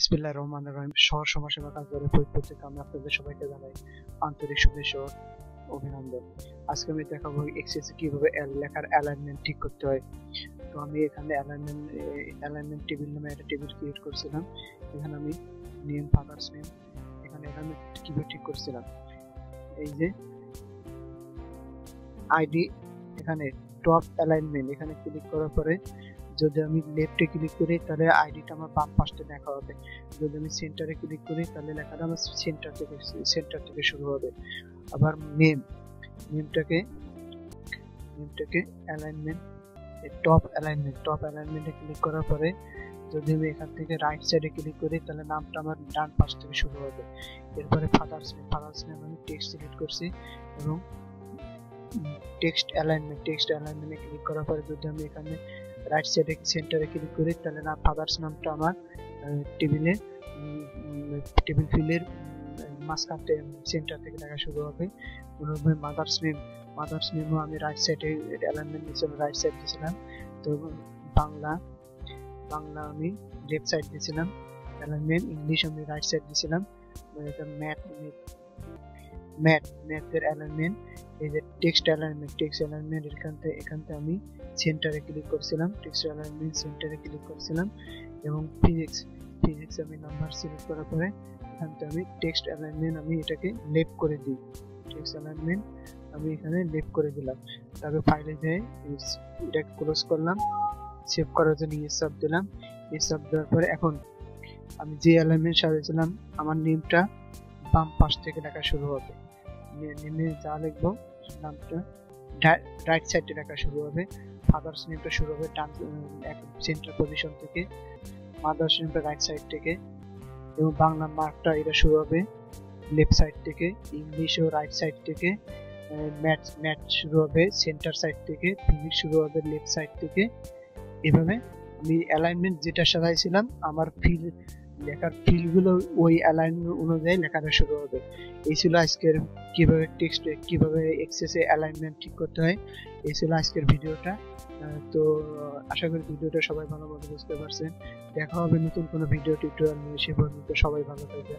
বিসমিল্লাহির রহমানির রহিম। শহর সমাজসেবা কার্যালয় ফরিদপুর থেকে আমি আপনাদের সবাইকে জানাই আন্তরিক শুভেচ্ছা ও অভিনন্দন। আজকে আমি দেখাবো এক্সেস কীভাবে লেখার অ্যালাইনমেন্ট ঠিক করতে হয়। তো আমি এখানে অ্যালাইনমেন্ট অ্যালাইনমেন্ট টেবিল নামে একটা টেবিল ক্রিয়েট করছিলাম। এখানে আমি নেম ফাদার্স নেম এখানে এখানে কীভাবে ঠিক করছিলাম। এই যে আইডি এখানে টপ অ্যালাইনমেন্ট এখানে ক্লিক করার পরে যদি আমি লেফটে ক্লিক করি, তাহলে আইডিটা আমার বাম পাশে লেখা হবে। যদি আমি সেন্টারে ক্লিক করি, তাহলে লেখাটা আমার সেন্টার থেকে সেন্টার থেকে শুরু হবে। আবার নেম নেমটাকে নেমটাকে অ্যালাইনমেন্ট টপ অ্যালাইনমেন্ট টপ অ্যালাইনমেন্টে ক্লিক করার পরে যদি আমি এখান থেকে রাইট সাইডে ক্লিক করি, তাহলে নামটা আমার ডান পাশ থেকে শুরু হবে। এরপরে ফাদার্স নেম ফাদার্স নেম আমি টেক্সট সিলেক্ট করছি এবং টেক্সট অ্যালাইনমেন্ট টেক্সট অ্যালাইনমেন্টে ক্লিক করার পরে যদি আমি এখানে রাইট সাইডে সেন্টারে ক্লিক করি, তাহলে না ফাদার্স নামটা আমার টেবিলে টেবিল ফিলের মাঝখান থেকে সেন্টার থেকে দেখা শুরু হবে। অনুরূপে মাদার্স নেম মাদার্স নেমও আমি রাইট সাইডে অ্যালাইনমেন্ট দিয়েছিলাম রাইট সাইড দিয়েছিলাম। তো বাংলা বাংলা আমি লেফট সাইড দিয়েছিলাম অ্যালাইনমেন্ট ইংলিশ আমি রাইট সাইড দিয়েছিলাম। ম্যাথ ম্যাথ ম্যাথের অ্যালাইনমেন্ট এই যে টেক্সট অ্যালাইনমেন্ট টেক্সট অ্যালাইনমেন্ট এখান থেকে এখান থেকে আমি সেন্টারে ক্লিক করছিলাম টেক্সট অ্যালাইনমেন্ট সেন্টারে ক্লিক করছিলাম এবং ফিজিক্স ফিজিক্স আমি নাম্বার সিলেক্ট করার পরে এখান থেকে আমি টেক্সট অ্যালাইনমেন্ট আমি এটাকে লেফট করে দিই। টেক্সট অ্যালাইনমেন্ট আমি এখানে লেফট করে দিলাম। তারপর ফাইলে যাই এটাকে ক্লোজ করলাম সেভ করার জন্য ইয়ে সাব দিলাম। ইয়ে সাব দেওয়ার পরে এখন আমি যে অ্যালাইনমেন্ট সাজিয়েছিলাম আমার নেমটা বাম পাশ থেকে লেখা শুরু হবে। নেমে যা লিখব নামটা। রাইট সাইডে লেখা শুরু হবে। ফাদার্স নেমটা শুরু হবে ডান সেন্টার পজিশন থেকে। মাদার্স নেমটা রাইট সাইড থেকে। এবং বাংলা মার্কটা এটা শুরু হবে লেফট সাইড থেকে। ইংলিশও রাইট সাইড থেকে। ম্যাথ ম্যাথ শুরু হবে সেন্টার সাইড থেকে। ফিজিক্স শুরু হবে লেফট সাইড থেকে। এভাবে আমি অ্যালাইনমেন্ট যেটা সাজাইছিলাম, আমার ফিল লেখার ফিলগুলো ওই অ্যালাইনমেন্ট অনুযায়ী লেখাটা শুরু হবে। এই ছিল আজকের কীভাবে টেক্সট কীভাবে এক্সেসে অ্যালাইনমেন্ট ঠিক করতে হয়। এই ছিল আজকের ভিডিওটা। তো আশা করি ভিডিওটা সবাই ভালোভাবে বুঝতে পারছেন। দেখা হবে নতুন কোনো ভিডিও টিউটোরিয়াল নিয়ে, সে পর্যন্ত সবাই ভালো থাকবে